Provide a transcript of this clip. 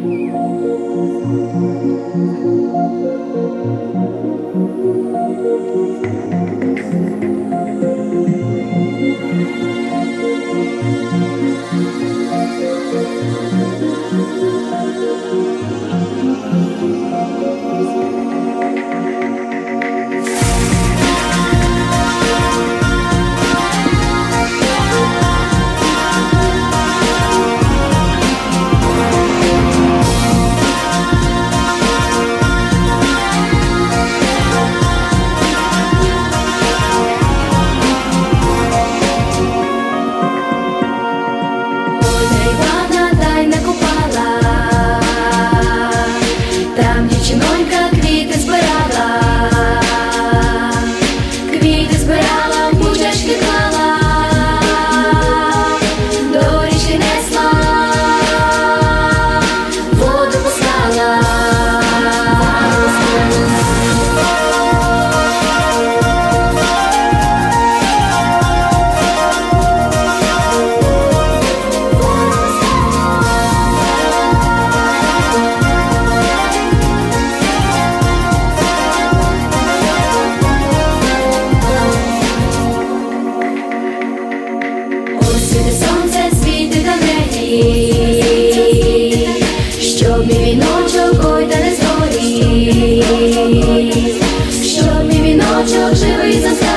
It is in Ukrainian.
you. мій віночок, ой, та не згорів, щоб мій віночок живий за